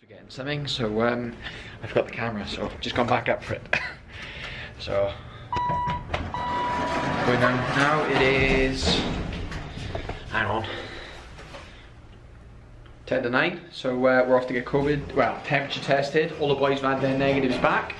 forgetting something, so um, I forgot the camera, so I've just gone back up for it. so, going down now, it is, hang on, 10 to 9, so uh, we're off to get COVID, well, temperature tested, all the boys have had their negatives back,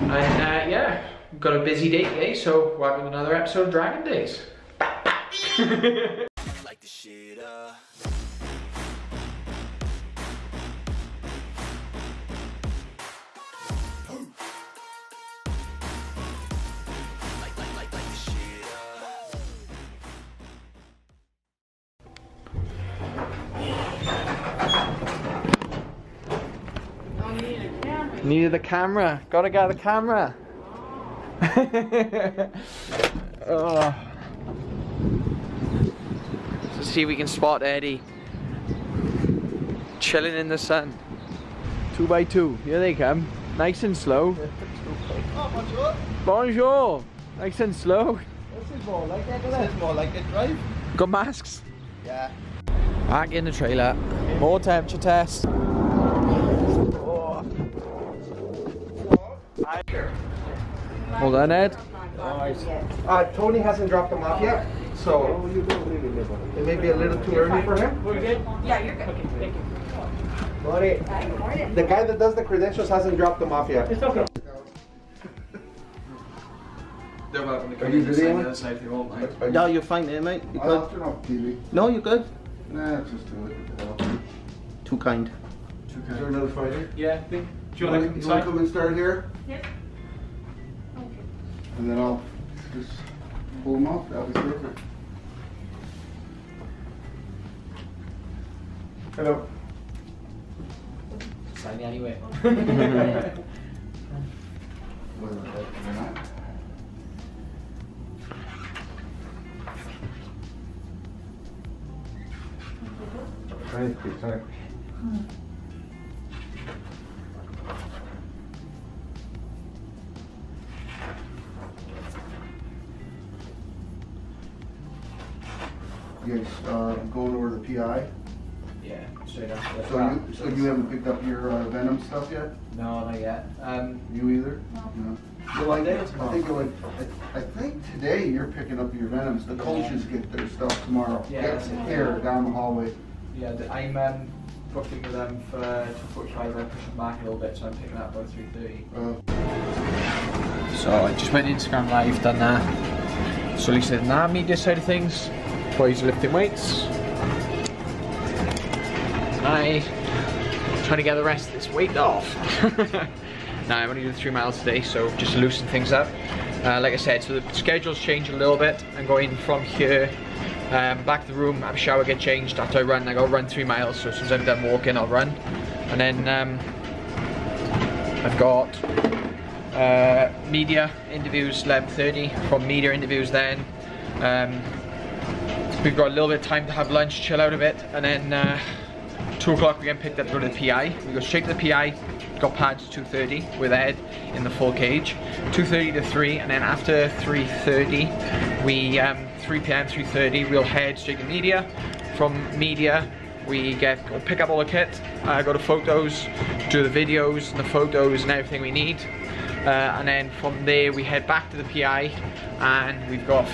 and uh, yeah, we've got a busy day today, so we're having another episode of Dragon Days. Needed the camera. Gotta get the camera. oh. Let's see if we can spot Eddie. Chilling in the sun. Two by two. Here they come. Nice and slow. Oh, bonjour. Bonjour. Nice and slow. This is more like it, this is more like it, right? Got masks. Yeah. Back in the trailer. More temperature test. Hold on, Ed. Uh, Tony hasn't dropped them off yet, so it may be a little too early for him. We're good? Yeah, you're good. Okay, thank you. Tony, the guy that does the credentials hasn't dropped them off yet. It's okay. They're welcome to Are you busy, Alan? side if you want, mate. No, you're fine there, mate. You I'll turn off TV. No, you're good. Nah, it's just too late. Too kind. Is there another fighter? Yeah, do You want to come and start here? Yep. And then I'll just pull them off. That'll be perfect. Hello. Sign me anyway. Whether I like them or not. Thank hmm. You, thank Yes, uh, going over the PI. Yeah, straight after. So you, so you haven't picked up your uh, Venum stuff yet? No, not yet. Um, You either? No. Well, I think, I think it would, I, I think today you're picking up your Venums. The coaches get their stuff tomorrow. Yeah, Get that's it. Here, down the hallway. yeah, th- I'm um, booked in with them for 2.45. I'm pushing back a little bit, so I'm picking up about 3.30. Uh, So I just went Instagram live, done that. So Lisa did that media side of things. Boys lifting weights. I trying to get the rest of this weight off. now I'm only doing three miles today, so just to loosen things up. Uh, like I said, so the schedule's changed a little bit. I'm going from here um, back to the room, have a shower, get changed. After I run, I go run three miles. So as soon as I'm done walking, I'll run. And then um, I've got uh, media interviews 11.30 from media interviews then um, we've got a little bit of time to have lunch chill out a bit and then uh, 2 o'clock we get picked up to go to the PI we go straight to the PI got pads 2.30 with Ed in the full cage. 2.30 to 3 and then after 3.30 we um, 3 p.m 3.30 we'll head straight to media. From media we get pick up all the kit, uh, go to photos, do the videos and the photos and everything we need. Uh, and then from there we head back to the PI and we've got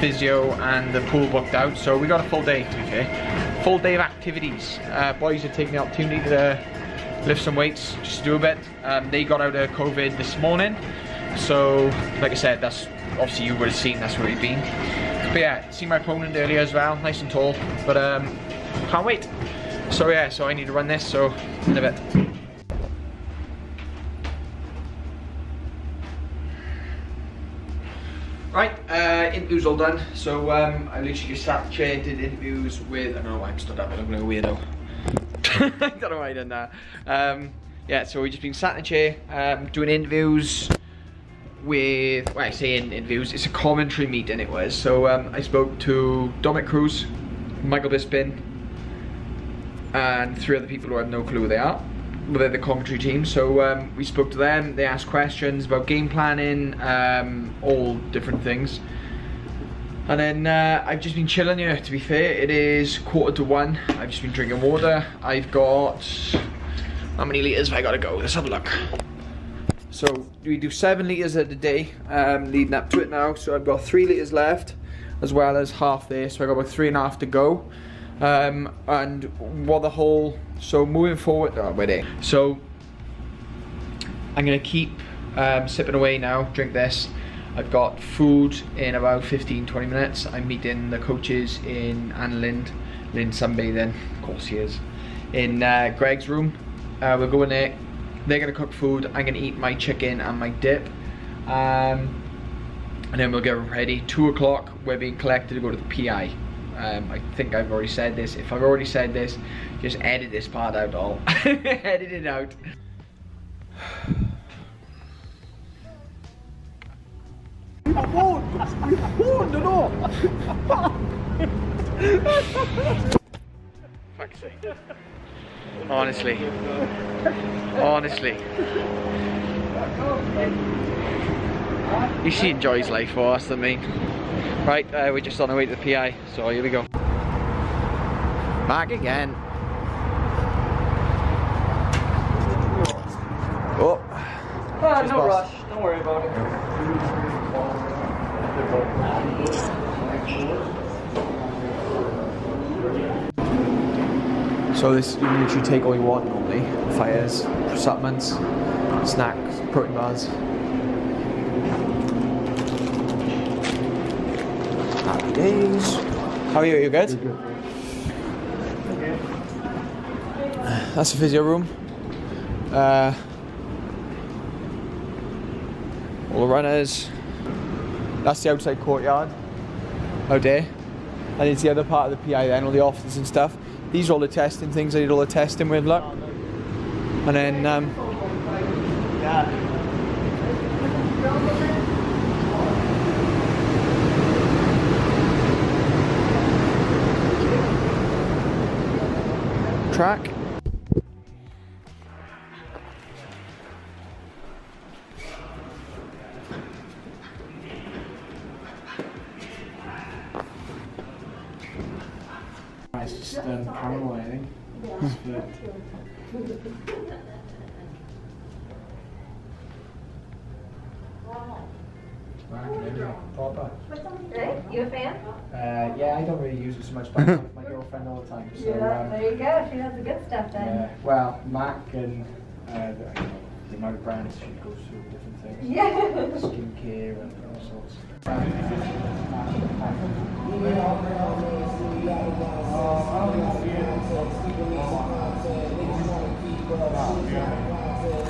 physio and the pool booked out. So we got a full day to be fair. Full day of activities. Uh, boys have taken the opportunity to lift some weights, just do a bit. Um, they got out of COVID this morning. So like I said, that's obviously you would have seen that's where we've been. But yeah, see my opponent earlier as well, nice and tall. But um, can't wait. So yeah, so I need to run this, so in a bit. Right, uh, interviews all done. So um, I literally just sat in the chair, did interviews with, I don't know why I'm stood up, I a weirdo. I don't know why I done that. Um, yeah, so we've just been sat in the chair, um, doing interviews with, well I say in interviews, it's a commentary meeting it was. So um, I spoke to Dominick Cruz, Michael Bisping, and three other people who have no clue who they are. They're the commentary team, so um, we spoke to them. They asked questions about game planning, um, all different things. And then uh, I've just been chilling here, to be fair. It is quarter to one. I've just been drinking water. I've got How many liters have I got to go? Let's have a look. So we do seven liters a day um, leading up to it now. So I've got three liters left, as well as half there. So I've got about three and a half to go. Um, and what the whole so moving forward, oh, we're there. So I'm gonna keep um, sipping away now. Drink this. I've got food in about 15-20 minutes. I'm meeting the coaches in Anna Lind, Lind sunbathing. Of course he is. In uh, Greg's room. Uh, we're going there they're gonna cook food. I'm gonna eat my chicken and my dip. Um, and then we'll get ready. Two o'clock, we're being collected to go to the PI. Um, I think I've already said this. If I've already said this, just edit this part out all. edit it out. Fuck's sake. Honestly. Honestly. He she enjoys life for us than me. Right, uh, we're just on our way to the PI, so here we go. Back again. Oh. Ah, Cheers, no boss. rush. Don't worry about it. So this you literally take all you want normally. Fires, supplements, snacks, protein bars. Happy days. How are you? You good? That's the physio room. Uh, all the runners. That's the outside courtyard. Out there. And it's the other part of the PI then, all the offices and stuff. These are all the testing things I did all the testing with, look. And then, um, track. Mark and everything. Proper. Right? You a fan? Uh, yeah, I don't really use it so much, but I'm with my girlfriend all the time. So, Yeah, um, there you go. She has the good stuff then. yeah. Well, Mac and uh, the, you know, the amount of brands she goes through different things. Yeah. Skincare and all sorts.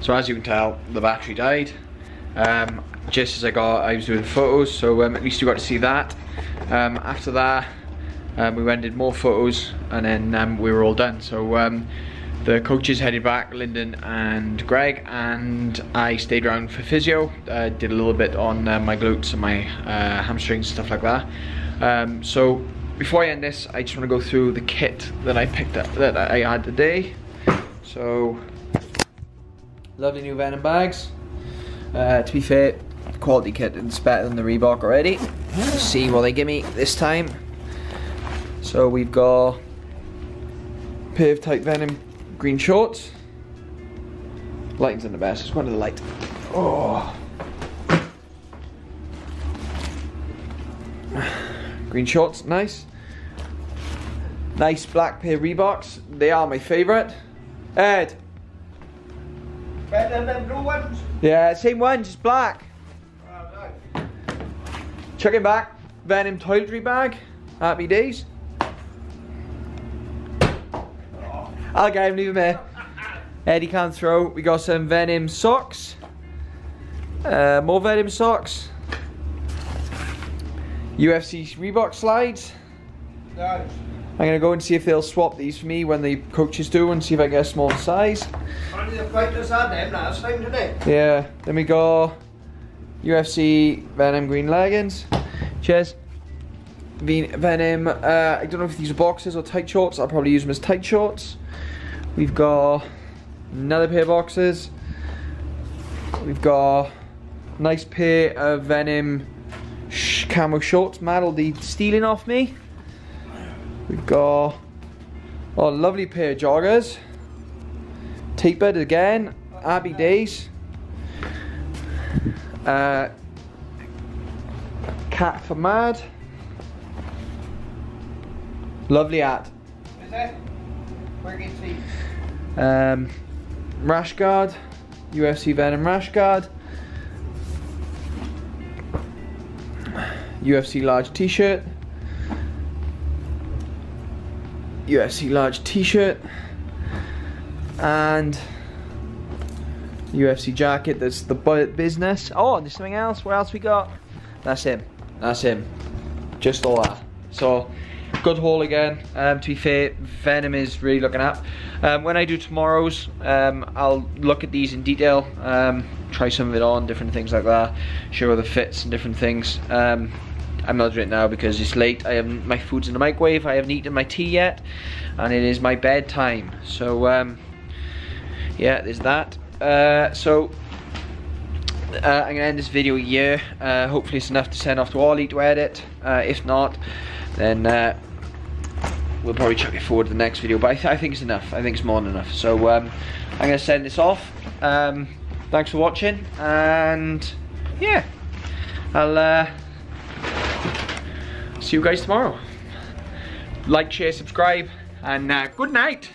So as you can tell, the battery died. Um, just as I got, I was doing photos, so um, at least you got to see that. Um, after that, um, we went and more photos, and then um, we were all done. So um, the coaches headed back, Lyndon and Greg, and I stayed around for physio. Uh, did a little bit on uh, my glutes and my uh, hamstrings, stuff like that. Um, so before I end this, I just want to go through the kit that I picked up, that I had today. So Lovely new Venum bags. Uh, to be fair, quality kit is better than the Reebok already. Let's see what they give me this time. So we've got pair of tight Venum green shorts. Lighting's in the best. Just go under the light. Oh. Green shorts, nice. Nice black pair Reeboks. They are my favourite. Ed, Better than blue ones? Yeah, same one, just black. Chuck it back. Venum toiletry bag. Happy days. I'll get him, leave him here. Eddie can't throw. We got some Venum socks. Uh, more Venum socks. UFC Reebok slides. Nice. I'm gonna go and see if they'll swap these for me when the coaches do and see if I get a smaller size. Only the fighters had them last time today. Yeah, then we go UFC Venum green leggings. Cheers. Ven- Venum, uh, I don't know if these are boxes or tight shorts. I'll probably use them as tight shorts. We've got another pair of boxes. We've got a nice pair of Venum sh- camo shorts. Matt will be stealing off me. We've got oh, lovely pair of joggers. Tapered again. Happy days. Uh, cat for mad. Lovely hat. Is it? Where can see? Um, rash guard. UFC Venum rash UFC large t-shirt. UFC large t-shirt. And UFC jacket. That's the bu- business. Oh, there's something else. What else we got? That's him. That's him. Just all that. So, good haul again. Um, to be fair, Venum is really looking up. Um, when I do tomorrow's, um, I'll look at these in detail. Um, try some of it on, different things like that. Show the fits and different things. I'm not doing it now because it's late. I haven't my food's in the microwave. I haven't eaten my tea yet, and it is my bedtime. So um, yeah, there's that. Uh, so uh, I'm gonna end this video here. Uh, hopefully it's enough to send off to Ollie to edit. Uh, if not, then uh, we'll probably chuck it forward to the next video. But I, th I think it's enough. I think it's more than enough. So um, I'm gonna send this off. Um, thanks for watching, and yeah, I'll uh, see you guys tomorrow. Like, share, subscribe, and uh, good night.